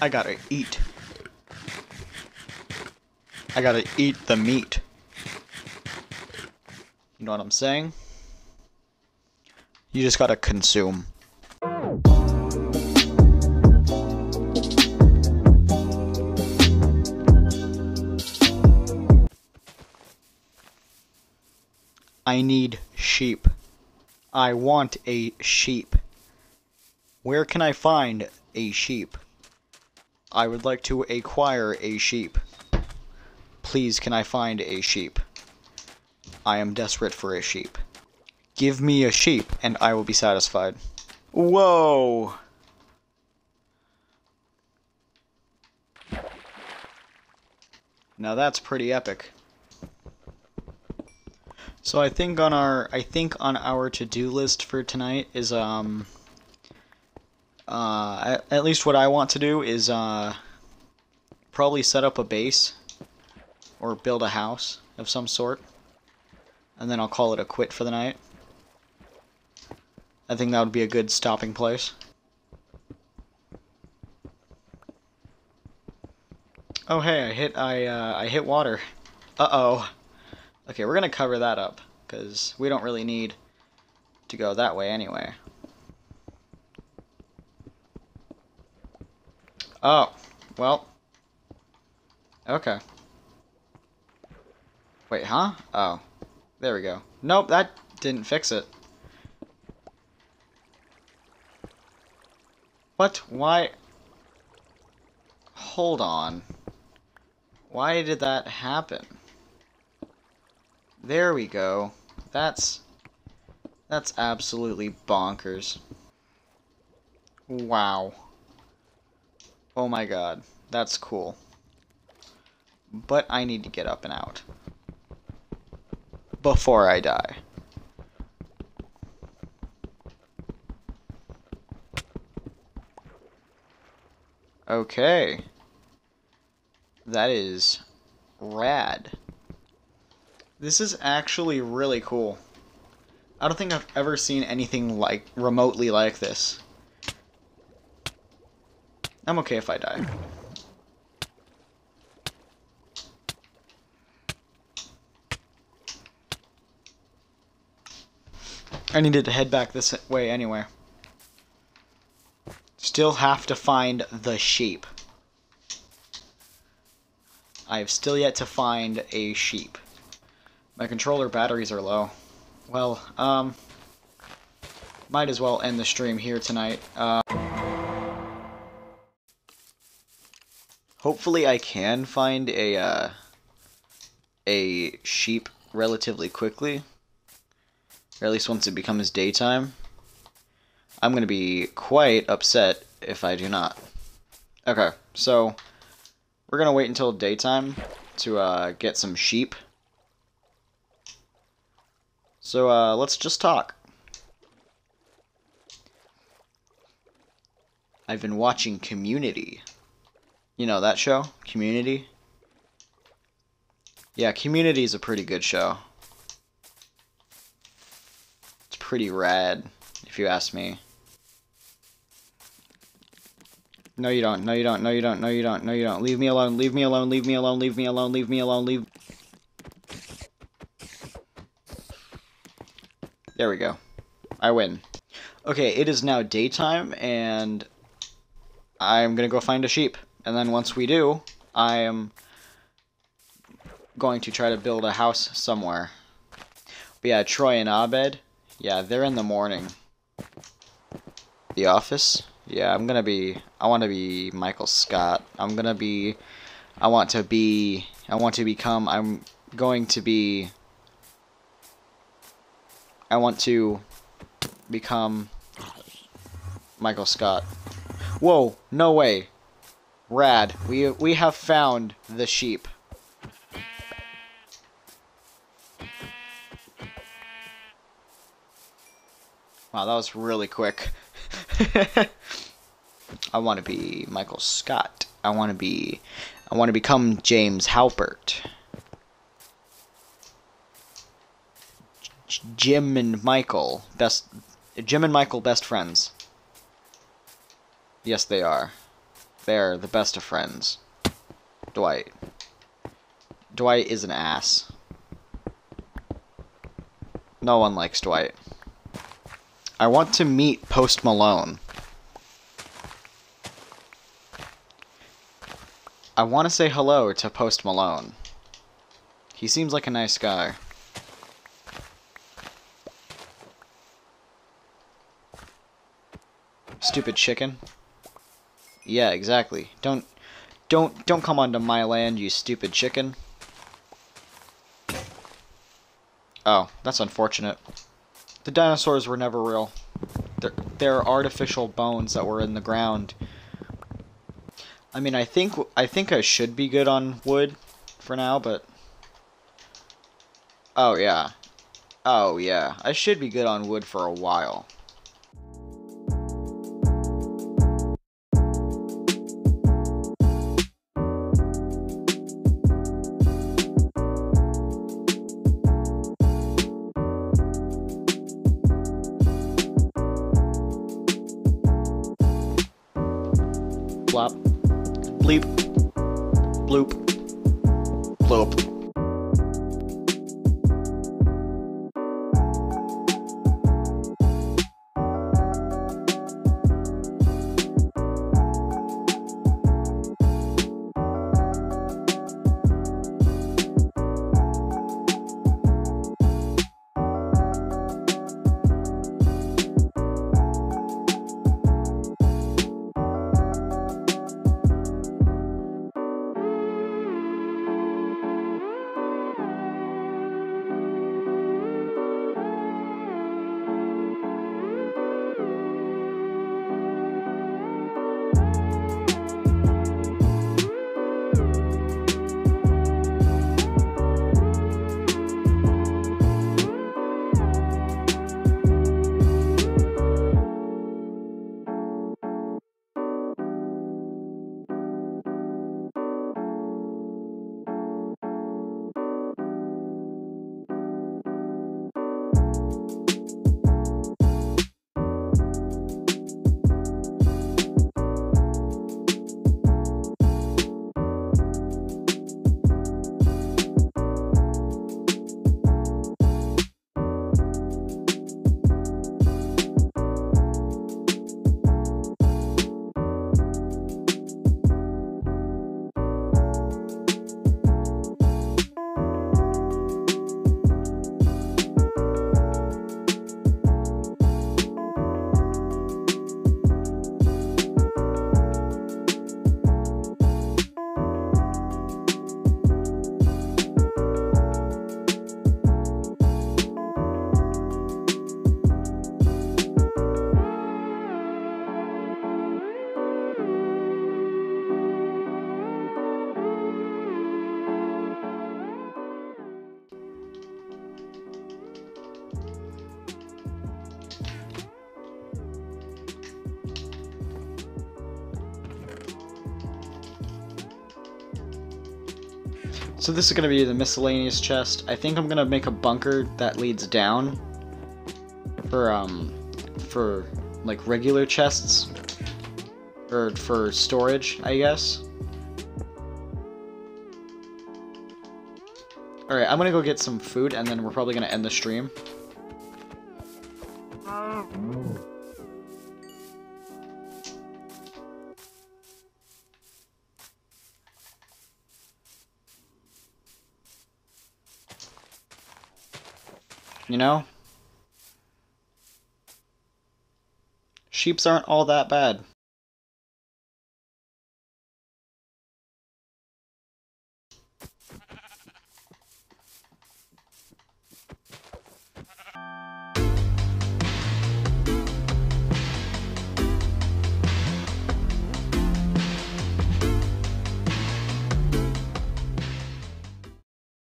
I gotta eat. I gotta eat the meat. You know what I'm saying? You just gotta consume. I need sheep. I want a sheep. Where can I find a sheep? I would like to acquire a sheep. Please, can I find a sheep? I am desperate for a sheep. Give me a sheep, and I will be satisfied. Whoa! Now that's pretty epic. So I think on our I think on our to-do list for tonight is um uh at, least what I want to do is uh probably set up a base or build a house of some sort and then I'll call it a quit for the night. I think that would be a good stopping place. Oh hey, I hit I uh, I hit water. Uh-oh. Okay, we're gonna cover that up, because we don't really need to go that way anyway. Oh, well. Okay. Wait, huh? Oh. There we go. Nope, that didn't fix it. What? Why? Hold on. Why did that happen? There we go. That's... That's absolutely bonkers. Wow. Oh my god. That's cool. But I need to get up and out. Before I die. Okay. That is rad. This is actually really cool. I don't think I've ever seen anything like remotely like this. I'm okay if I die. I needed to head back this way anyway. Still have to find the sheep. I have still yet to find a sheep. My controller batteries are low. Well, um, might as well end the stream here tonight. Uh, hopefully I can find a, uh, a sheep relatively quickly. Or at least once it becomes daytime. I'm to be quite upset if I do not. Okay, so we're to wait until daytime to uh, get some sheep. So uh, let's just talk. I've been watching Community. You know that show? Community? Yeah, Community is a pretty good show. It's pretty rad, if you ask me. No, you don't. No, you don't. No, you don't. No, you don't. No, you don't. Leave me alone. Leave me alone. Leave me alone. Leave me alone. Leave me alone. Leave. There we go. I win. Okay, it is now daytime, and I'm gonna go find a sheep. And then once we do, I am going to try to build a house somewhere. But yeah, Troy and Abed, yeah, they're in the morning. The office? Yeah, I'm gonna be. I want to be Michael Scott. I'm gonna be. I want to be. I want to become. I'm going to be. I want to become Michael Scott. Whoa! No way. Rad. We we have found the sheep. Wow, that was really quick. I want to be Michael Scott. I want to be I want to become James Halpert. Jim and Michael best Jim and Michael best friends. Yes, they are. They're the best of friends. Dwight. Dwight is an ass. No one likes Dwight. I want to meet Post Malone. I want to say hello to Post Malone. He seems like a nice guy. Stupid chicken. Yeah, exactly. Don't don't don't come onto my land, you stupid chicken. Oh, that's unfortunate. The dinosaurs were never real. They're, they're artificial bones that were in the ground. I mean, I think I think I should be good on wood for now, but Oh yeah. Oh yeah. I should be good on wood for a while. Bleep. Bloop. Bloop. So this is going to be the miscellaneous chest. I think I'm going to make a bunker that leads down for, um, for, like, regular chests. Or for storage, I guess. Alright, I'm gonna go get some food, and then we're probably gonna end the stream. You know? Sheeps aren't all that bad.